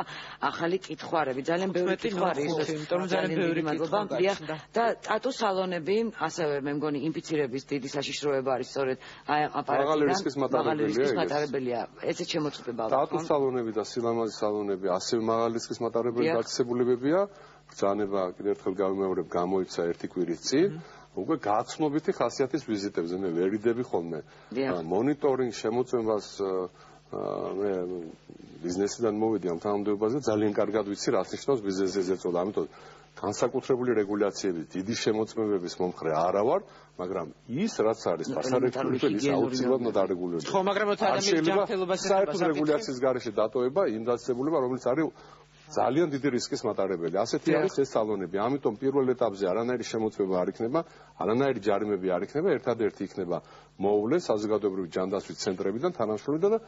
ახალი კითხვარები ძალიან ბევრი კითხვარი ის იმიტომ რომ ძალიან ბევრი მადლობა. დიახ. და ტატუ სალონები, ასევე მე მგონი ინფიცირების დიდი საშიშროება არის სწორედ აი აპარატიდან. მაღალი რისკის მატარებელია. ეცე შემოწმება. ტატუ სალონები და სილამაზის სალონები ასევე მაღალი რისკის მატარებელი დაწესებულებებია. ბრძანება კიდევ ერთხელ გავიმეორებ გამოიცა ერთი კვირის წინ. უკვე გაცნობითი ხასიათის ვიზიტებზე მე ვერიდები ხოლმე. მონიტორინგ შემოწმებას მე ბიზნესიდან მოვიდი ამ თანამდებობაზე ძალიან კარგად ვიცი რა ნიშნავს ბიზნესზე ზეწოლა ამიტომ განსაკუთრებული რეგულაციები, დიდი შემოწმებების მომხრე არა ვარ, მაგრამ ის რაც არის პასარეკულები ის აუცილებლად დარეგულირდეს. ხო, მაგრამ როცა ადამიანის ჯანმრთელობას საერთოდ რეგულაციის გარეშე დატოება იმ დაწესებულება, რომელიც არის ძალიან დიდი რისკის მატარებელი. ასეთი არის ეს სალონები. ამიტომ პირველ ეტაპზე არანაირი შემოწმება არ იქნება, არანაირი ჯარიმები არ იქნება, ერთადერთი იქნება მოულე საზოგადოებრივი ჯანდაცვის ცენტრებიდან თანამშრომლები და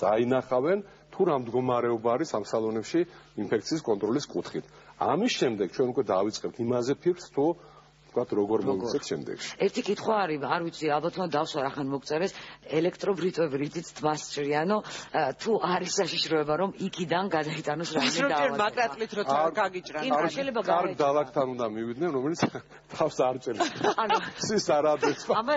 დაინახავენ თუ რა მდგომარეობა არის ამ სალონებში ინფექციის კონტროლის კუთხით. ამის შემდეგ ჩვენ უკვე დავიწყებთ იმაზე ფიქრს თუ ვთქვათ როგორ მოვიცეთ შემდეგში. ერთი კითხვა არის, არ ვიცი, ალბათ მან დავსვა რახან მოგწერეს ელექტრობრიტვები რითიც თვასჭრიანო, თუ არის საშიშროება რომ იქიდან გადაიტანოს რაიმე დაავადება. ის რომ მაკრატლით რო გაგიჭრან. არ შეიძლება კარგ დალაგთან უნდა მივიდნენ, რომელიც თავს არ ჭერს. ანუ ის არ ადგენს. ამა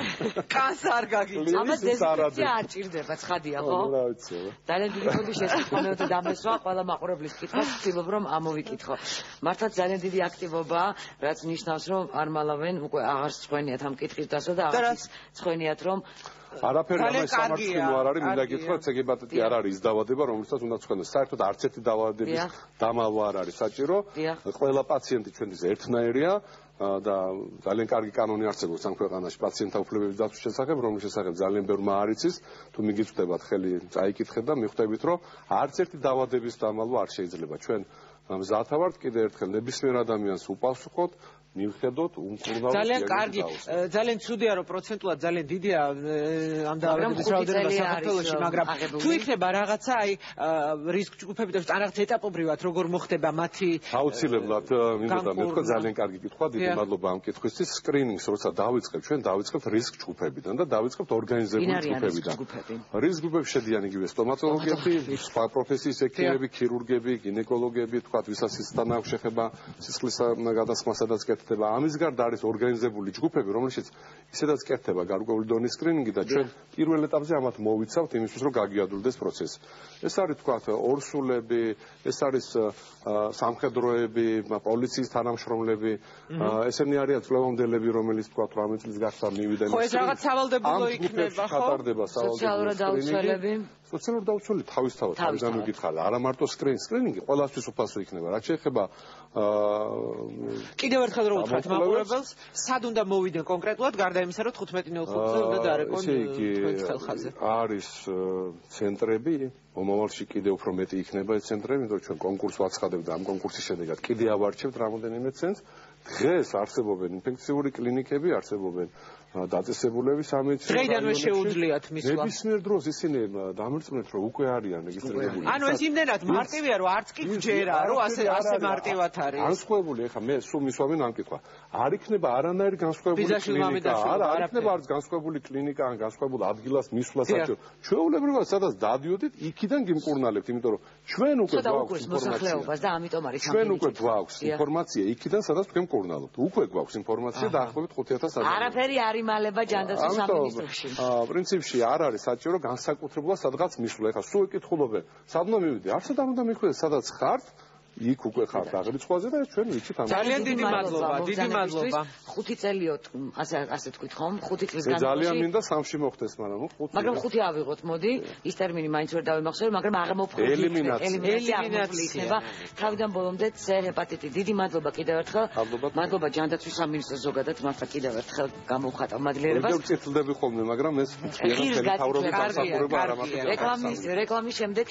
კანს არ გაგიჭრან. ამა დეზინფექცია არ ჭირდება, ცხადია, ხო? რა ვიცი. ძალიან დიდი ხოდი შესაძლოა დამესვა ყველა მაყურებლის კითხვას, ვცდილობ რომ ამოვიკითხო. მართლა ძალიან დიდი აქტივობაა, რაც ნიშნავს რომ არ მალავენ უკვე აღარ სწვენიათ ამ კითხვის დასვა და აღარ სწვენიათ რომ არაფერი ამას სამართლო არ არის, მინდა გითხრა, ცეგებატიტი არ არის დაავადება, რომელსაც უნდა თქვენ საერთოდ არც ერთი დაავადების დამალვა არ არის საჭირო. ყველა პაციენტი ჩვენთვის ერთნაირია და ძალიან კარგი კანონი არსებობს ამ ქვეყანაში. პაციენტთა უფლებების დაცვის შესახებ, რომლის შესახებ ძალიან ბევრმა არ იცის, თუ მიგიწვდებათ ხელი წაიკითხეთ და მიხვდებით, რომ არც ერთი დაავადების დამალვა არ შეიძლება. ჩვენ მზათა ვართ კიდე ერთხელ ნებისმიერ ადამიანს უპასუხოთ მივხედოთ უმკურნალო ძალიან კარგი ძალიან ცუდია რომ პროცენტულად ძალიან დიდია ამ დაავადების რაოდენობა საქართველოში მაგრამ თუ იქნება რაღაცა აი რისკ ჯგუფები და რაღაც ეტაპობრივად როგორ მოხდება მათი აუცილებლად მინდა მე თქვა ძალიან კარგი კითხვა დიდი მადლობა ამ კითხვისთვის სკრინინგს როცა დავიწყებ ჩვენ დავიწყებთ რისკ ჯგუფებიდან და დავიწყებთ ორგანიზებული ჯგუფებიდან რისკ ჯგუფები შედიან იგივე სტომატოლოგები სხვა პროფესიის ექიმები ქირურგები გინეკოლოგები თქვა ვისაც ისთან აქვს შეხება სისხლის გადასხმა სადაც კეთ კეთდება. ამის გარდა არის ორგანიზებული ჯგუფები, რომელშიც ისედაც კეთდება გარკვეული დონის სკრინინგი და ჩვენ პირველ ეტაპზე ამათ მოვიცავთ იმისთვის, რომ გაგიადულდეს პროცესი. ეს არის თქვა ორსულები, ეს არის სამხედროები, პოლიციის თანამშრომლები, ესენი არიან წლევანდელები, რომელიც თქვა 18 წლის გახდა მივიდა. ხო, ეს რაღაც სავალდებულო იქნება, ხო? სოციალურად დაუცველები. სოციალურად დაუცველი თავისთავად არ გამიგითხარ არა მარტო სკრინ სკრინინგი ყველასთვის უფასო იქნება. რაც შეეხება აა კიდევ ერთხელ რომ უთხრათ მაყურებელს. სად უნდა მოვიდნენ კონკრეტულად? გარდა იმისა რომ 15.05-ზე უნდა დარეკონ თქვენ ხელხაზე. არის ცენტრები. მომავალში კიდე უფრო მეტი იქნება ეს ცენტრები იმიტომ რომ ჩვენ კონკურსს ვაცხადებთ ამ კონკურსის შედეგად კიდე ავარჩევთ რამოდენიმე ცენტრს დღეს არსებობენ ინფექციური კლინიკები არსებობენ დაწესებულების სამედიცინო დღეიდანვე შეუძლიათ მისვლა. ნებისმიერ დროს ისინი დამრწმუნეთ რომ უკვე არიან რეგისტრირებული. ანუ ეს იმდენად მარტივია რომ არც კი ჯერა რომ ასე ასე მარტივად არის. განსხვავებული ეხა მე სულ მისვამენ ამ კითხვა. არ იქნება არანაირი განსხვავებული კლინიკა. არა, არ იქნება არც განსხვავებული კლინიკა ან განსხვავებული ადგილას მისვლა საჭირო. ჩვეულებრივად სადაც დადიოდით, იქიდან გიმკურნალებთ, იმიტომ რომ ჩვენ უკვე გვაქვს მოსახლეობას და ამიტომ არის ჩვენ უკვე გვაქვს ინფორმაცია იქიდან სადაც თქვენ მკურნალობთ. უკვე გვაქვს ინფორმაცია დაახლოებით 5000 არაფერი არ გამომიმალება ჯანდაცვის სამინისტროში. აა პრინციპში არ არის საჭირო განსაკუთრებულად სადღაც მისვლა. ეხლა სულ ეკითხულობენ, სადმო მივიდი? არც არ უნდა მიხვდეს, სადაც ხართ, იქ უკვე ხართ აღრიცხვაზე და ჩვენ ვიცით ამ ძალიან დიდი მადლობა დიდი მადლობა. ხუთი წელიოთ ასე ასე თქვით ხომ? ხუთი წლის განმავლობაში ძალიან მინდა სამში მოხდეს მაგრამ ნუ ხუთი მაგრამ ხუთი ავიღოთ მოდი. ის ტერმინი მაინც ვერ დავიმახსოვრე მაგრამ აღმოფხვრილი ელიმინაცია. ელიმინაცია თავიდან ბოლომდე C ჰეპატიტი დიდი მადლობა კიდევ ერთხელ. მადლობა. ჯანდაცვის სამინისტროს ზოგადად მართლა კიდევ ერთხელ გამოვხატავ მადლიერებას. როგორ წითლდები ხოლმე მაგრამ ეს რეკლამის რეკლამის შემდეგ